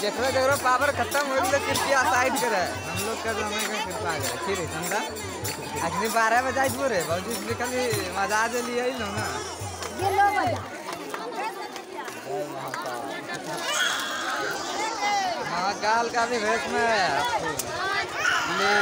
हम जकरो जकरो पावर खत्म हो गए कृपया साइड करे। हम लोग का समय का कृपा करे ठीक है समझा? अखनी बारह बजे आई रे इसलिए खाली मज़ा जे लिए लो ना। महाकाल का भी भेष में। ले।